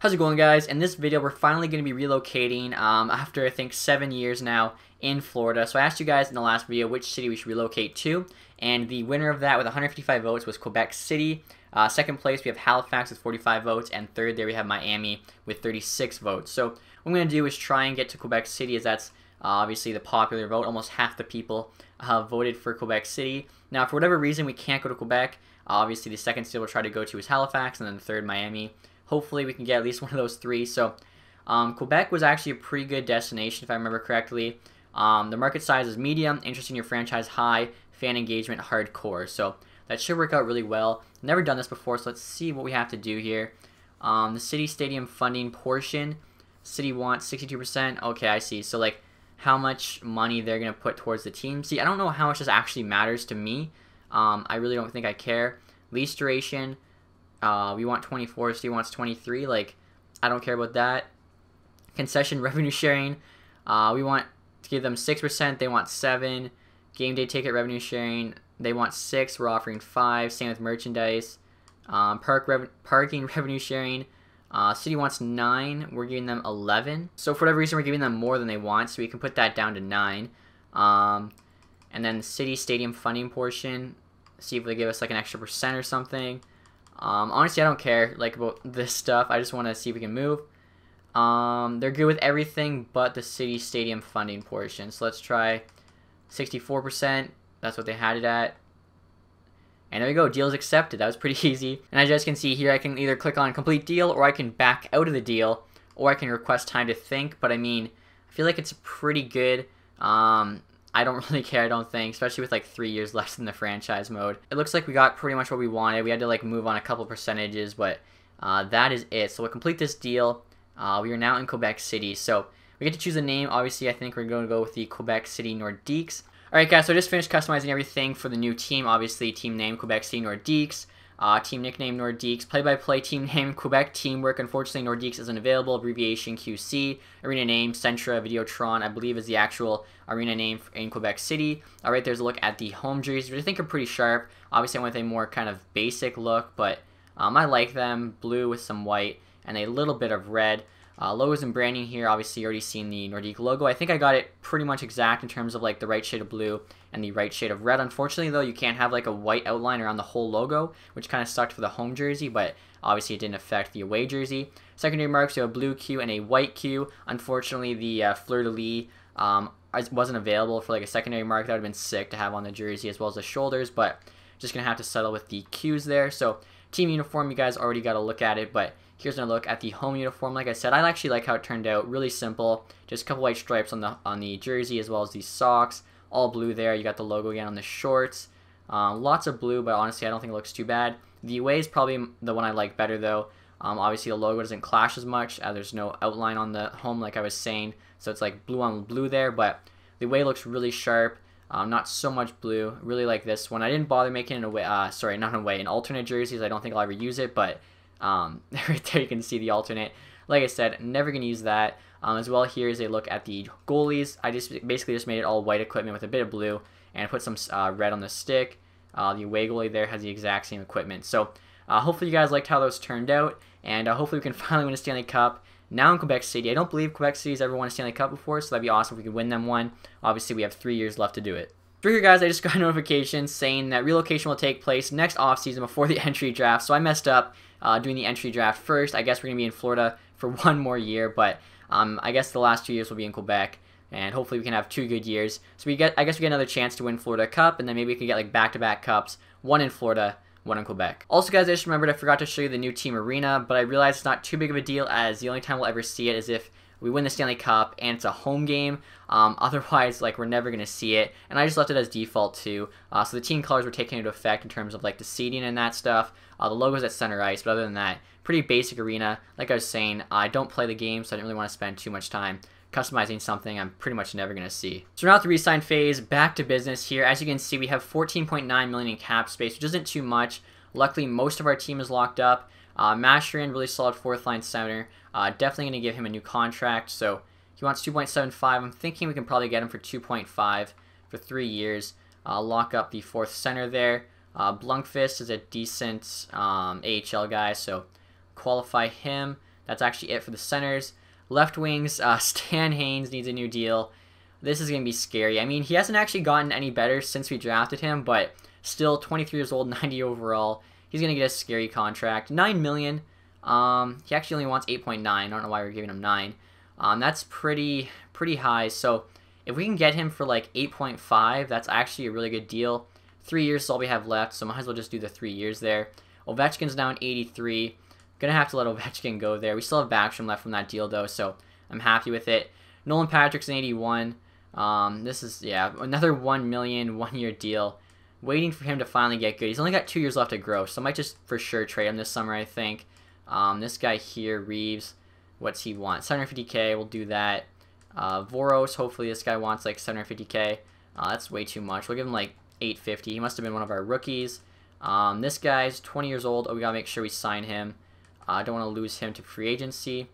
How's it going guys? In this video we're finally going to be relocating um, after I think 7 years now in Florida. So I asked you guys in the last video which city we should relocate to and the winner of that with 155 votes was Quebec City. Uh, second place we have Halifax with 45 votes and third there we have Miami with 36 votes. So what I'm going to do is try and get to Quebec City as that's uh, obviously the popular vote. Almost half the people uh, voted for Quebec City. Now for whatever reason we can't go to Quebec. Obviously the second city we'll try to go to is Halifax and then the third Miami hopefully we can get at least one of those three. So um, Quebec was actually a pretty good destination if I remember correctly. Um, the market size is medium, interest in your franchise high, fan engagement hardcore. So that should work out really well. Never done this before, so let's see what we have to do here. Um, the city stadium funding portion, city wants 62%. Okay, I see. So like how much money they're going to put towards the team. See, I don't know how much this actually matters to me. Um, I really don't think I care. Lease duration, uh, we want 24, Steve wants 23. Like, I don't care about that. Concession revenue sharing, uh, we want to give them 6%. They want 7 Game day ticket revenue sharing, they want 6 We're offering 5 Same with merchandise. Um, park rev parking revenue sharing, uh, City wants 9. We're giving them 11. So for whatever reason, we're giving them more than they want. So we can put that down to 9. Um, and then the City Stadium funding portion, see if they give us like an extra percent or something. Um, honestly, I don't care like about this stuff. I just want to see if we can move. Um, they're good with everything but the city stadium funding portion. So let's try 64%. That's what they had it at. And there we go, deal is accepted. That was pretty easy. And as you guys can see here, I can either click on complete deal or I can back out of the deal or I can request time to think. But I mean, I feel like it's a pretty good. Um, I don't really care, I don't think, especially with like three years left in the franchise mode. It looks like we got pretty much what we wanted. We had to like move on a couple percentages, but uh, that is it. So we'll complete this deal. Uh, we are now in Quebec City. So we get to choose a name. Obviously, I think we're going to go with the Quebec City Nordiques. Alright guys, so I just finished customizing everything for the new team. Obviously, team name Quebec City Nordiques. Uh, team nickname Nordiques. Play-by-play team name Quebec Teamwork. Unfortunately, Nordiques isn't available. Abbreviation QC. Arena name Centre Vidéotron. I believe is the actual arena name in Quebec City. All right, there's a look at the home jerseys, which I think are pretty sharp. Obviously, I went with a more kind of basic look, but um, I like them. Blue with some white and a little bit of red. Uh, logos and branding here, obviously you already seen the Nordique logo. I think I got it pretty much exact in terms of like the right shade of blue and the right shade of red. Unfortunately though, you can't have like a white outline around the whole logo, which kind of sucked for the home jersey, but obviously it didn't affect the away jersey. Secondary marks, you have a blue Q and a white Q. Unfortunately, the uh, fleur-de-lis um, wasn't available for like a secondary mark. That would have been sick to have on the jersey as well as the shoulders, but just going to have to settle with the Qs there. So team uniform, you guys already got to look at it, but Here's a look at the home uniform. Like I said, I actually like how it turned out. Really simple. Just a couple white stripes on the on the jersey as well as these socks. All blue there. You got the logo again on the shorts. Um, lots of blue, but honestly, I don't think it looks too bad. The away is probably the one I like better though. Um, obviously, the logo doesn't clash as much. Uh, there's no outline on the home like I was saying, so it's like blue on blue there. But the away looks really sharp. Um, not so much blue. Really like this one. I didn't bother making an away. Uh, sorry, not an away. An alternate jerseys. I don't think I'll ever use it, but um, right there you can see the alternate. Like I said, never going to use that. Um, as well, here is a look at the goalies. I just basically just made it all white equipment with a bit of blue and put some uh, red on the stick. Uh, the away goalie there has the exact same equipment. So uh, hopefully you guys liked how those turned out, and uh, hopefully we can finally win a Stanley Cup. Now in Quebec City, I don't believe Quebec City's ever won a Stanley Cup before, so that'd be awesome if we could win them one. Obviously, we have three years left to do it. For here, guys, I just got a notification saying that relocation will take place next offseason before the entry draft, so I messed up uh, doing the entry draft first. I guess we're going to be in Florida for one more year, but um, I guess the last two years will be in Quebec, and hopefully we can have two good years. So we get, I guess we get another chance to win Florida Cup, and then maybe we can get like back-to-back cups, one in Florida, one in Quebec. Also, guys, I just remembered I forgot to show you the new team arena, but I realized it's not too big of a deal as the only time we'll ever see it is if we win the Stanley Cup and it's a home game. Um, otherwise, like we're never gonna see it. And I just left it as default too. Uh, so the team colors were taken into effect in terms of like the seating and that stuff. Uh, the logo's at center ice, but other than that, pretty basic arena. Like I was saying, I don't play the game, so I didn't really want to spend too much time customizing something I'm pretty much never going to see. So now the resign phase, back to business here. As you can see, we have 14.9 million in cap space, which isn't too much. Luckily, most of our team is locked up. Uh, Masherin, really solid fourth line center. Uh, definitely going to give him a new contract. So he wants 2.75. I'm thinking we can probably get him for 2.5 for three years. Uh, lock up the fourth center there. Uh, Blunkfist is a decent um, AHL guy, so qualify him. That's actually it for the centers. Left wings, uh, Stan Haynes needs a new deal. This is going to be scary. I mean, he hasn't actually gotten any better since we drafted him, but still 23 years old, 90 overall. He's going to get a scary contract. 9 million. Um, he actually only wants 8.9. I don't know why we're giving him 9. Um, that's pretty pretty high. So if we can get him for like 8.5, that's actually a really good deal. Three years is all we have left, so might as well just do the three years there. Ovechkin's down 83. Gonna have to let Ovechkin go there. We still have Backstrom left from that deal though, so I'm happy with it. Nolan Patrick's an 81. Um, this is yeah another one million one year deal. Waiting for him to finally get good. He's only got two years left to grow, so I might just for sure trade him this summer. I think. Um, this guy here, Reeves, what's he want? 750k. We'll do that. Uh, Voros, hopefully this guy wants like 750k. Uh, that's way too much. We'll give him like 850. He must have been one of our rookies. Um, this guy's 20 years old. Oh, we gotta make sure we sign him. I uh, don't want to lose him to free agency.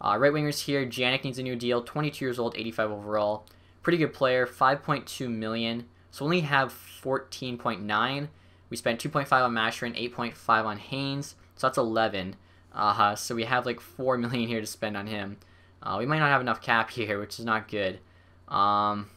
Uh, right wingers here. Janik needs a new deal. 22 years old, 85 overall. Pretty good player. 5.2 million. So we only have 14.9. We spent 2.5 on Masherin, 8.5 on Haynes. So that's 11. Uh, -huh. so we have like 4 million here to spend on him. Uh, we might not have enough cap here, which is not good. Um,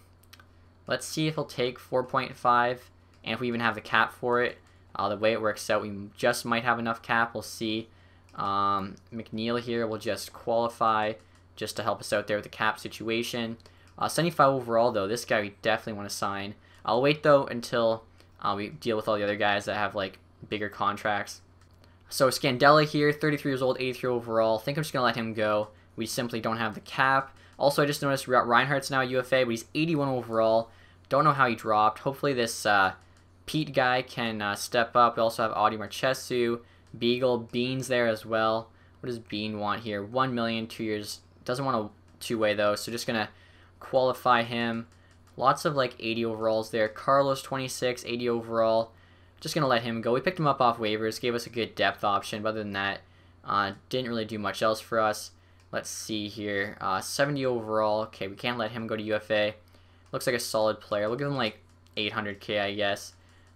let's see if he'll take 4.5, and if we even have the cap for it. Uh, the way it works out, we just might have enough cap. We'll see. Um, McNeil here will just qualify just to help us out there with the cap situation. Uh, 75 overall, though. This guy we definitely want to sign. I'll wait, though, until uh, we deal with all the other guys that have, like, bigger contracts. So Scandella here, 33 years old, 83 overall. I think I'm just to let him go. We simply don't have the cap. Also, I just noticed Reinhart's now UFA, but he's 81 overall. Don't know how he dropped. Hopefully this uh, Pete guy can uh, step up. We also have Audie Marchesu, Beagle, Beans there as well. What does Bean want here? 1 million, two years. Doesn't want a two-way though, so just to qualify him. Lots of like 80 overalls there. Carlos, 26, 80 overall. Just going to let him go. We picked him up off waivers, gave us a good depth option, but other than that, uh, didn't really do much else for us. Let's see here. Uh, 70 overall. Okay, we can't let him go to UFA. Looks like a solid player. We'll give him like 800k, I guess.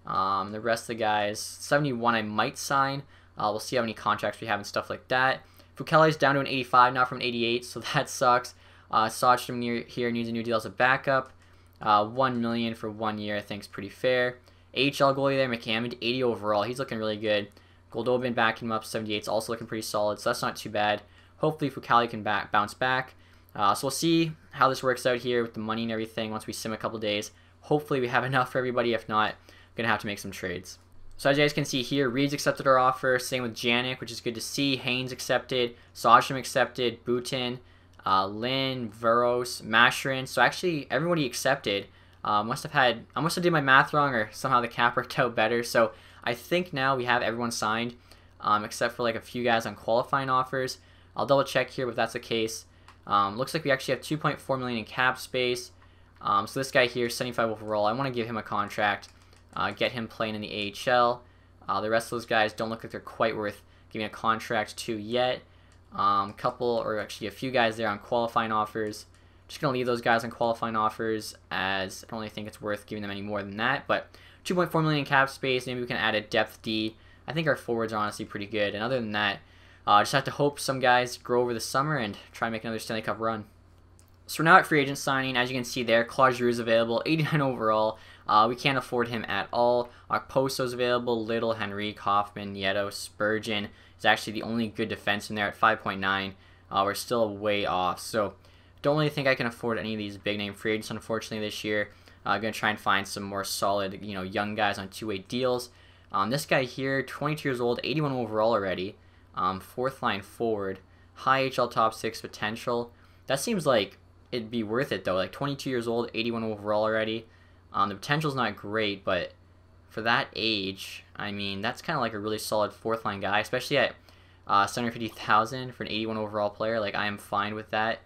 Um, the rest of the guys, 71 I might sign. Uh, we'll see how many contracts we have and stuff like that. Fucale's down to an 85, not from an 88, so that sucks. Uh, Soderstrom near here needs a new deal as a backup. Uh, 1 million for one year, I think is pretty fair. AHL goalie there, McCammond, 80 overall. He's looking really good. Goldobin backing him up, 78 is also looking pretty solid, so that's not too bad. Hopefully Fucale can back, bounce back. Uh, so we'll see how this works out here with the money and everything once we sim a couple days. Hopefully we have enough for everybody. If not, going to have to make some trades. So as you guys can see here, Reed's accepted our offer. Same with Janik, which is good to see. Haynes accepted. Sawashim accepted. Bhutan, uh, Lynn, Veros, Mashrin. So actually, everybody accepted. Uh, must have had, I must have did my math wrong or somehow the cap worked out better. So I think now we have everyone signed, um, except for like a few guys on qualifying offers. I'll double check here if that's the case. Um, looks like we actually have 2.4 million in cap space. Um, so this guy here, 75 overall. I want to give him a contract, uh, get him playing in the AHL. Uh, the rest of those guys don't look like they're quite worth giving a contract to yet. Um, couple or actually a few guys there on qualifying offers. Just gonna leave those guys on qualifying offers as I don't really think it's worth giving them any more than that. But 2.4 million cap space. Maybe we can add a depth D. I think our forwards are honestly pretty good. And other than that, uh, just have to hope some guys grow over the summer and try and make another Stanley Cup run. So we're now at free agent signing. As you can see there, Claude Giroux is available, 89 overall. Uh, we can't afford him at all. is available, Little, Henry, Kaufman, Nieto, Spurgeon is actually the only good defense in there at 5.9. Uh, we're still way off. So don't really think I can afford any of these big name free agents, unfortunately, this year. I'm uh, going to try and find some more solid, you know, young guys on two-way deals. Um, this guy here, 22 years old, 81 overall already. Um, fourth line forward, high HL top six potential. That seems like it'd be worth it though. Like 22 years old, 81 overall already. Um, the potential's not great, but for that age, I mean, that's kind of like a really solid fourth line guy, especially at uh, 750,000 for an 81 overall player. Like I am fine with that.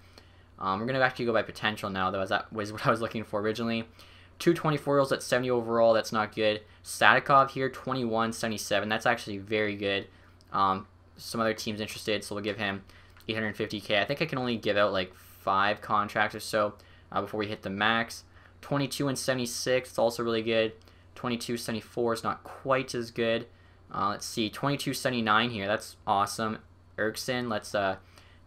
Um, we're gonna actually go by potential now, though, as that was what I was looking for originally. Two 24 year olds at 70 overall. That's not good. Sadikov here, 21, 77. That's actually very good. Um, some other teams interested, so we'll give him 850k. I think I can only give out like five contracts or so uh, before we hit the max. 22 and 76, it's also really good. 22 74 is not quite as good. Uh, let's see, 22 79 here, that's awesome. Erickson, let's uh,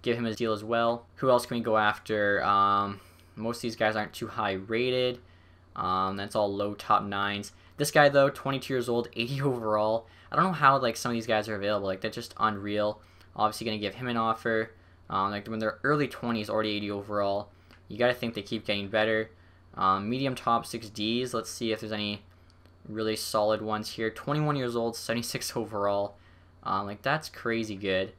give him a deal as well. Who else can we go after? Um, most of these guys aren't too high rated. Um, that's all low top nines. This guy though, 22 years old, 80 overall. I don't know how like some of these guys are available. Like they're just unreal. Obviously gonna give him an offer. Um, like when they're early 20s, already 80 overall. You gotta think they keep getting better. Um, medium top 6Ds. Let's see if there's any really solid ones here. 21 years old, 76 overall. Um, like that's crazy good.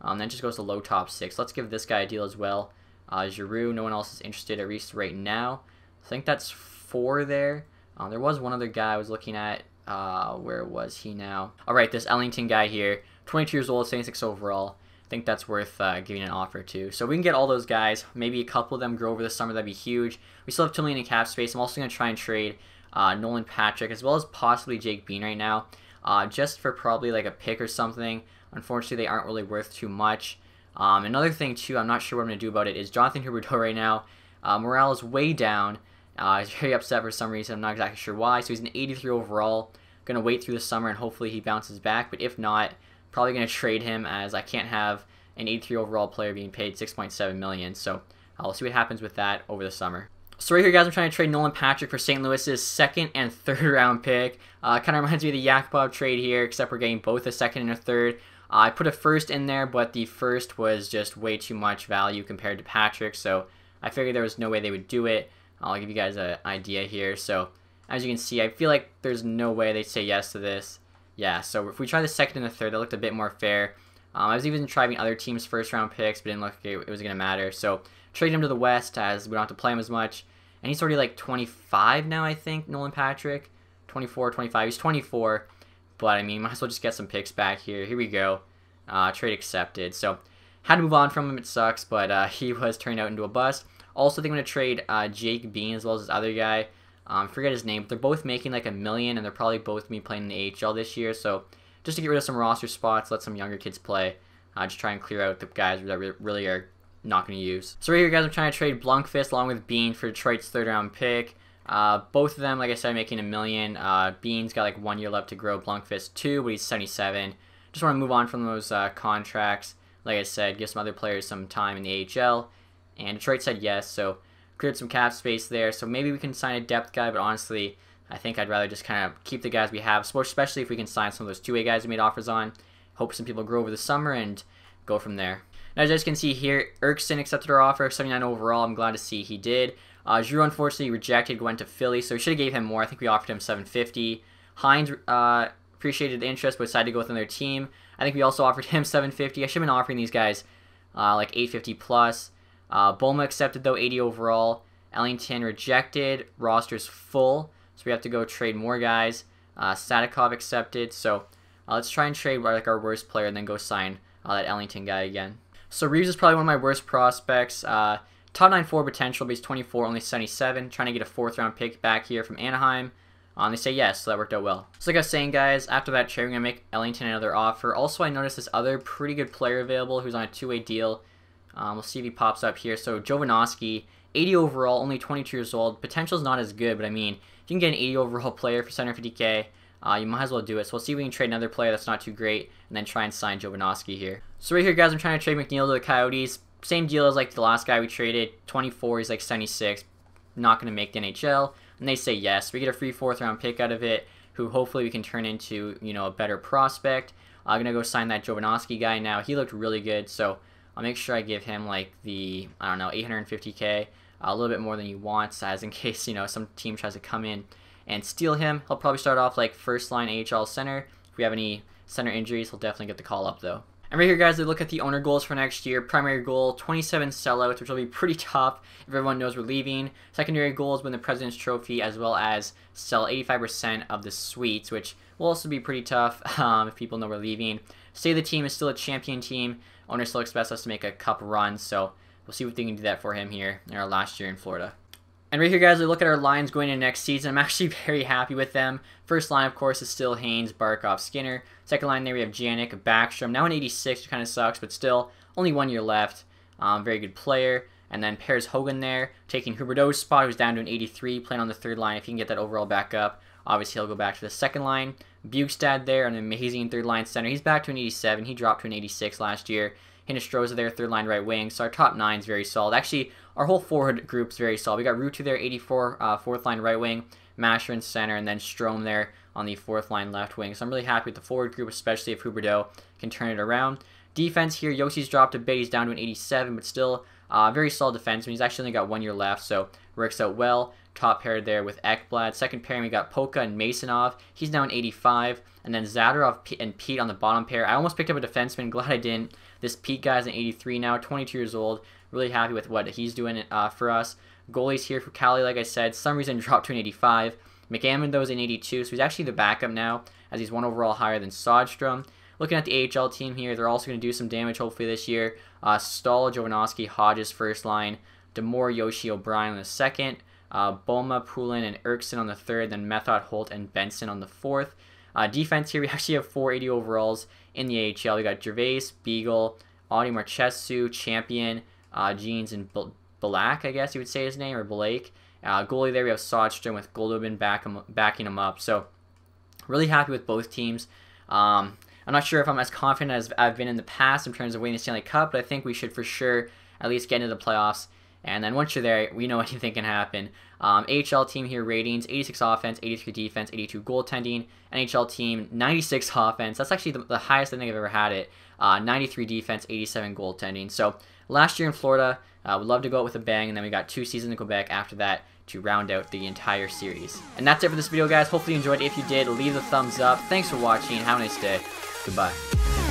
Um, then just goes to low top six. Let's give this guy a deal as well. Uh, Giroux, no one else is interested at least right now. I think that's four there. Um, there was one other guy I was looking at. Uh, where was he now? All right, this Ellington guy here, 22 years old, 76 overall. I think that's worth uh, giving an offer to. So we can get all those guys. Maybe a couple of them grow over the summer. That'd be huge. We still have 2 million in cap space. I'm also going to try and trade uh, Nolan Patrick as well as possibly Jake Bean right now. Uh, just for probably like a pick or something. Unfortunately, they aren't really worth too much. Um, another thing, too, I'm not sure what I'm going to do about it, is Jonathan Huberdeau right now. Uh, morale is way down. Uh, he's very upset for some reason. I'm not exactly sure why. So he's an 83 overall. Going to wait through the summer and hopefully he bounces back. But if not, probably going to trade him as I can't have an 83 overall player being paid 6.7 million. So I'll see what happens with that over the summer. So right here, guys, I'm trying to trade Nolan Patrick for St. Louis's second and third round pick. Uh, kind of reminds me of the Yakupov trade here, except we're getting both a second and a third. Uh, I put a first in there, but the first was just way too much value compared to Patrick, so I figured there was no way they would do it. I'll give you guys an idea here. So as you can see, I feel like there's no way they'd say yes to this. Yeah, so if we try the second and the third, that looked a bit more fair. Um, I was even trying other teams' first round picks, but didn't look like it was going to matter. So trade him to the West as we don't have to play him as much. And he's already like 25 now, I think, Nolan Patrick. 24, 25. He's 24. But, I mean, might as well just get some picks back here. Here we go. Uh, trade accepted. So, had to move on from him. It sucks, but uh, he was turned out into a bust. Also, I'm going to trade uh, Jake Bean as well as this other guy. Um, forget his name, but they're both making like a million, and they're probably both me playing in the AHL this year. So, just to get rid of some roster spots, let some younger kids play. Uh, just try and clear out the guys that really are not going to use. So right here, guys, I'm trying to trade Blunkfist along with Bean for Detroit's third round pick. Uh, both of them, like I said, making a million. Uh, Bean's got like one year left to grow. Blunkfist two, but he's 77. Just want to move on from those uh, contracts. Like I said, give some other players some time in the AHL. And Detroit said yes, so cleared some cap space there. So maybe we can sign a depth guy, but honestly, I think I'd rather just kind of keep the guys we have, especially if we can sign some of those two-way guys we made offers on. Hope some people grow over the summer and go from there. Now, as you guys can see here, Eriksson accepted our offer, 79 overall. I'm glad to see he did. Uh, Drew unfortunately rejected, went to Philly, so we should have gave him more. I think we offered him 750. Hines uh, appreciated the interest, but decided to go with another team. I think we also offered him 750. I should have been offering these guys uh, like 850 plus. Uh, Bulma accepted though, 80 overall. Ellington rejected. Roster's full, so we have to go trade more guys. Uh, Sadikov accepted. So uh, let's try and trade like our worst player and then go sign uh, that Ellington guy again. So Reeves is probably one of my worst prospects. Uh, Top 9 4 potential, but he's 24, only 77. Trying to get a fourth round pick back here from Anaheim. Um, they say yes, so that worked out well. So like I was saying, guys, after that trade, we're going to make Ellington another offer. Also, I noticed this other pretty good player available who's on a two-way deal. Um, we'll see if he pops up here. So Jovanovski, 80 overall, only 22 years old. Potential's not as good, but I mean, if you can get an 80 overall player for 750k, uh, you might as well do it. So we'll see if we can trade another player that's not too great, and then try and sign Jovanovski here. So right here, guys, I'm trying to trade McNeil to the Coyotes same deal as like the last guy we traded. 24, he's like 76. Not going to make the NHL. And they say yes. We get a free fourth round pick out of it, who hopefully we can turn into, you know, a better prospect. I'm going to go sign that Jovanovski guy now. He looked really good, so I'll make sure I give him like the, I don't know, 850k. A little bit more than you want, as in case, you know, some team tries to come in and steal him. He'll probably start off like first line AHL center. If we have any center injuries, he'll definitely get the call up though. And right here, guys, we look at the owner goals for next year. Primary goal, 27 sellouts, which will be pretty tough if everyone knows we're leaving. Secondary goals, win the President's Trophy, as well as sell 85% of the suites, which will also be pretty tough um, if people know we're leaving. Say the team is still a champion team. Owner still expects us to make a cup run, so we'll see if they can do that for him here in our last year in Florida. And right here, guys, we look at our lines going into next season. I'm actually very happy with them. First line, of course, is still Haynes, Barkov, Skinner. Second line there, we have Janik, Backstrom. Now an 86, which kind of sucks, but still, only one year left. Um, very good player. And then Pairs Hogan there, taking Huberdeau's spot, who's down to an 83, playing on the third line. If he can get that overall back up, obviously he'll go back to the second line. Bjugstad there, an amazing third line center. He's back to an 87. He dropped to an 86 last year. Hinostroza there, third line right wing. So our top nine is very solid. Actually, our whole forward group is very solid. We got Ruutu there, 84, uh, fourth line right wing. Masher in center, and then Strome there on the fourth line left wing. So I'm really happy with the forward group, especially if Huberdeau can turn it around. Defense here, Josi's dropped a bit. He's down to an 87, but still uh, very solid defenseman. He's actually only got one year left, so works out well. Top pair there with Ekblad. Second pairing, we got Polka and Masonov. He's now an 85. And then Zadorov and Pete on the bottom pair. I almost picked up a defenseman. Glad I didn't. This Pete guy's an 83 now, 22 years old. Really happy with what he's doing uh, for us. Goalies here Fucale, like I said, some reason dropped to an 85. McAmmond, though, is an 82, so he's actually the backup now, as he's one overall higher than Sodstrom. Looking at the AHL team here, they're also going to do some damage, hopefully, this year. Uh, Stahl, Jovanovski, Hodges, first line. Demore, Yoshi, O'Brien on the second. Uh, Boma, Poulin, and Erickson on the third. Then Method, Holt, and Benson on the fourth. Uh, defense here, we actually have 480 overalls in the AHL. We got Gervais, Beagle, Audie Marchesu, Champion, uh, Jeans, and Black, I guess you would say his name, or Blake. Uh, goalie there, we have Sodstrom with Goldobin back him, backing him up. So, really happy with both teams. Um, I'm not sure if I'm as confident as I've been in the past in terms of winning the Stanley Cup, but I think we should for sure at least get into the playoffs. And then once you're there, we know anything can happen. Um, AHL team here ratings 86 offense, 83 defense, 82 goaltending. NHL team 96 offense. That's actually the, the highest I think I've ever had it. Uh, 93 defense, 87 goaltending. So last year in Florida, uh, would love to go out with a bang, and then we got two seasons in Quebec after that to round out the entire series. And that's it for this video, guys. Hopefully you enjoyed. If you did, leave a thumbs up. Thanks for watching. Have a nice day. Goodbye.